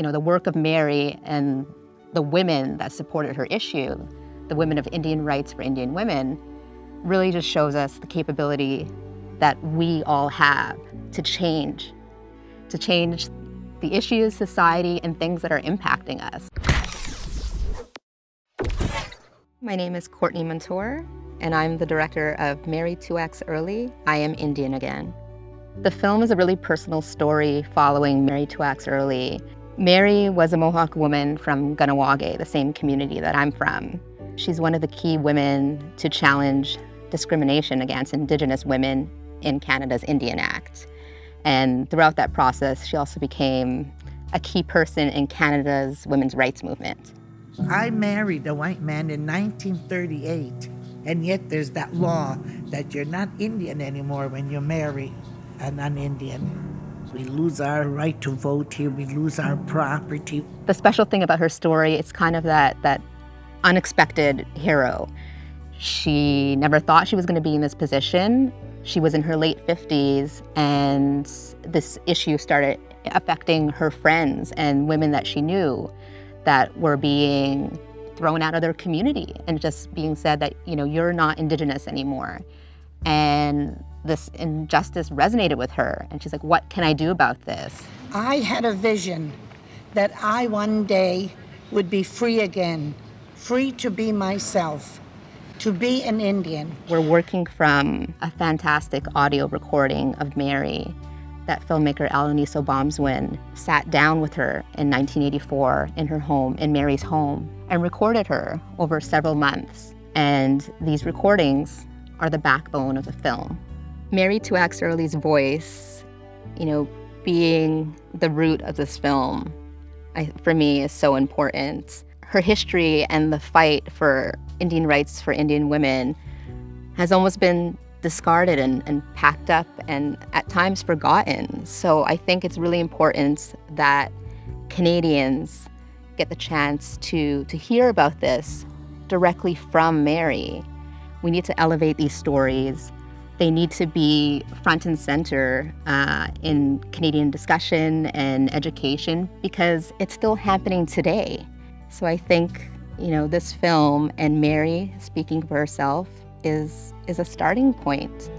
you know, the work of Mary and the women that supported her issue, the women of Indian rights for Indian women, really just shows us the capability that we all have to change, to change the issues, society, and things that are impacting us. My name is Courtney Montour, and I'm the director of Mary Two-Axe Earley, I Am Indian Again. The film is a really personal story following Mary Two-Axe Earley. Mary was a Mohawk woman from Kahnawake, the same community that I'm from. She's one of the key women to challenge discrimination against Indigenous women in Canada's Indian Act. And throughout that process, she also became a key person in Canada's women's rights movement. I married a white man in 1938, and yet there's that law that you're not Indian anymore when you marry a non Indian. We lose our right to vote here, we lose our property. The special thing about her story, it's kind of that, that unexpected hero. She never thought she was going to be in this position. She was in her late 50s, and this issue started affecting her friends and women that she knew that were being thrown out of their community and just being said that, you know, you're not Indigenous anymore. And this injustice resonated with her. And she's like, what can I do about this? I had a vision that I one day would be free again, free to be myself to be an Indian. We're working from a fantastic audio recording of Mary that filmmaker Alanis Obomsawin sat down with her in 1984 in her home, in Mary's home, and recorded her over several months. And these recordings are the backbone of the film. Mary Two-Axe Earley's voice, you know, being the root of this film, I, for me, is so important her history and the fight for Indian rights for Indian women has almost been discarded and, and packed up and at times forgotten. So I think it's really important that Canadians get the chance to, to hear about this directly from Mary. We need to elevate these stories. They need to be front and center uh, in Canadian discussion and education because it's still happening today. So I think, you know, this film and Mary speaking for herself is is a starting point.